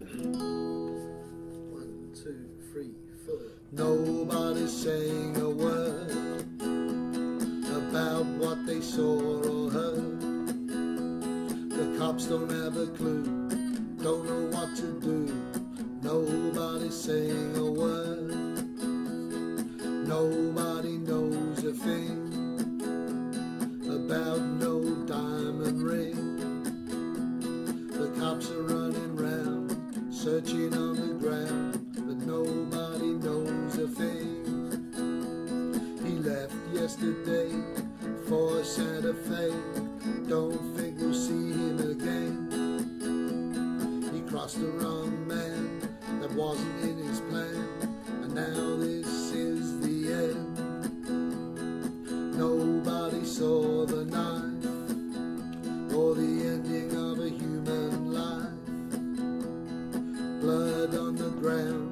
One, two, three, four. Nobody saying a word about what they saw or heard. The cops don't have a clue, don't know what to do. Nobody saying a Santa Fe. Don't think we'll see him again. He crossed the wrong man, that wasn't in his plan, and now this is the end. Nobody saw the knife or the ending of a human life. Blood on the ground,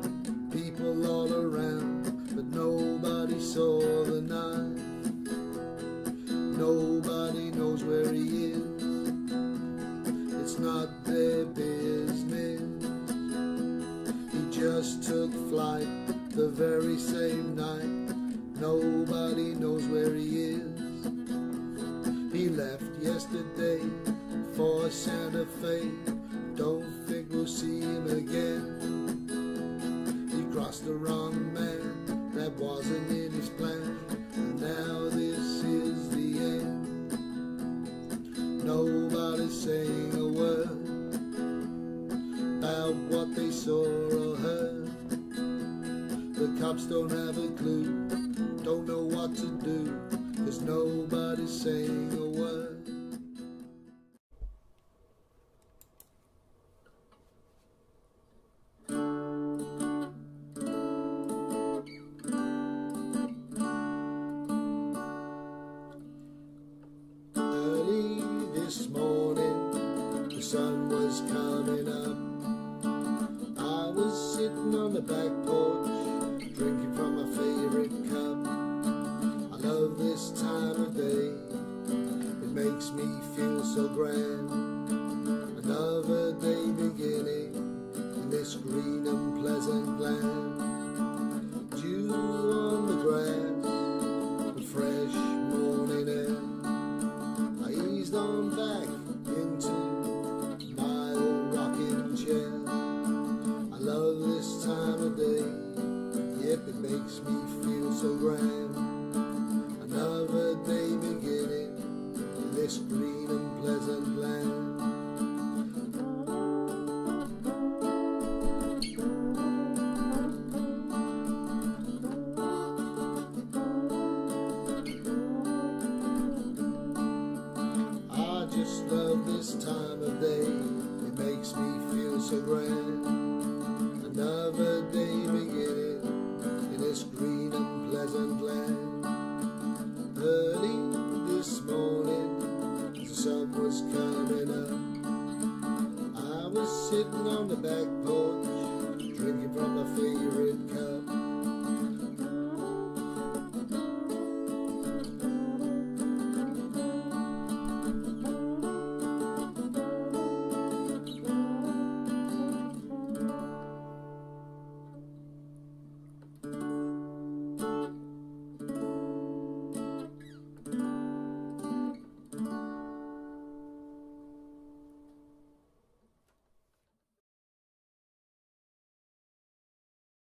the very same night. Nobody knows where he is. He left yesterday for Santa Fe. Don't think we'll see him again. He crossed the wrong man, cops don't have a clue, don't know what to do, cause nobody's saying a word. Early this morning, the sun was coming up. I was sitting on the back porch, drinking from my favorite cup. I love this time of day, it makes me feel so grand. Another day beginning in this green and pleasant land. Dew this time of day. It makes me feel so grand. Another day beginning in this green and pleasant land. Early this morning, the sun was coming up. I was sitting on the back